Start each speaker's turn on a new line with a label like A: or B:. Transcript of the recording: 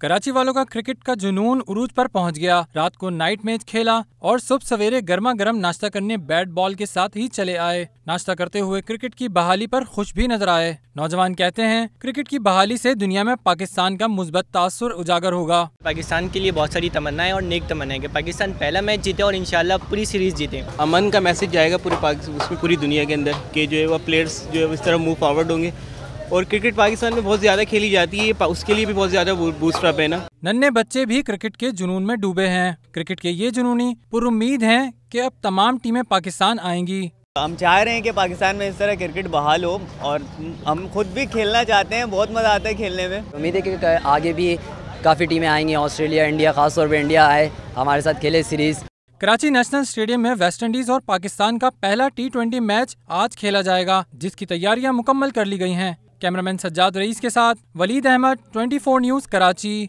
A: कराची वालों का क्रिकेट का जुनून उरूज पर पहुँच गया। रात को नाइट मैच खेला और सुबह सवेरे गर्मा गर्म नाश्ता करने बैट बॉल के साथ ही चले आए। नाश्ता करते हुए क्रिकेट की बहाली पर खुश भी नज़र आए। नौजवान कहते हैं क्रिकेट की बहाली से दुनिया में पाकिस्तान का मुस्बत तासुर उजागर होगा।
B: पाकिस्तान के लिए बहुत सारी तमन्नाएँ और नेक तमन्नाएँ कि पाकिस्तान पहला मैच जीते और इंशाल्लाह पूरी सीरीज़ जीते।
C: अमन का मैसेज जाएगा पूरे उसमें पूरी दुनिया के अंदर कि जो है वो प्लेयर्स जो है इस तरह मूव फॉरवर्ड होंगे। और क्रिकेट पाकिस्तान में बहुत ज़्यादा खेली जाती है उसके लिए भी बहुत ज़्यादा बूस्ट अप है ना?
A: नन्हे बच्चे भी क्रिकेट के जुनून में डूबे हैं। क्रिकेट के ये जुनूनी पुरुद हैं कि अब तमाम टीमें पाकिस्तान आएँगी।
D: हम चाह रहे हैं कि पाकिस्तान में इस तरह क्रिकेट बहाल हो और हम खुद भी खेलना चाहते हैं बहुत मज़ा आता है खेलने में।
E: उम्मीद है कि आगे भी काफ़ी टीमें आएँगी ऑस्ट्रेलिया इंडिया खासतौर पर इंडिया आए हमारे साथ खेले सीरीज़।
A: कराची नेशनल स्टेडियम में वेस्टइंडीज और पाकिस्तान का पहला टी ट्वेंटी मैच आज खेला जाएगा जिसकी तैयारियाँ मुकम्मल कर ली गई हैं। कैमरामैन सज्जाद रईस के साथ वलीद अहमद 24 न्यूज़ कराची।